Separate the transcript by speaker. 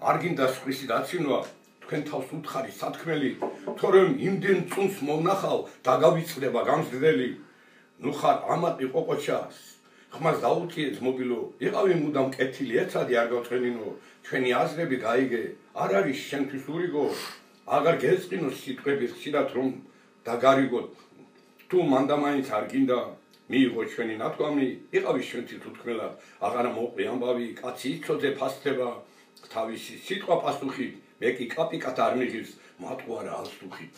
Speaker 1: არ გინდა სხვისი დაცინვა თქვენ თავს უთხარი სათქმელი. თორემ იმდენ წუნს მონახავ დაგავიწყდება გამზრდელი. ნუ ხარ ამატი ყოყოჩას. ხმას დაუთიეთ მობილო. იყავი მუდამ კეთილი ერთადი არ გავწენინო ჩვენი აზრები გაიგე. არ არის შენთვის ურიგო. აღარ გეწყინო სიტყვები ხშირად რომ დაგარიგო თუ მანდამაინც არ გინდა მიიღო ჩვენი ნათქვამი, იყავი ჩვენი თუთქმელა, აღარა მოყვი ამბავი, კაცი იწოდე ფასდება, თავისი სიტყვა პასუხი მე კი კაპიკად არ მიიღებს მათყო არა ასუხი